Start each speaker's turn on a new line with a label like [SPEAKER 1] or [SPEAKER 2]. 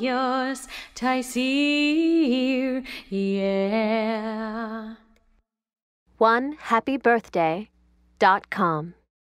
[SPEAKER 1] yours, here yeah.
[SPEAKER 2] One happy birthday dot com.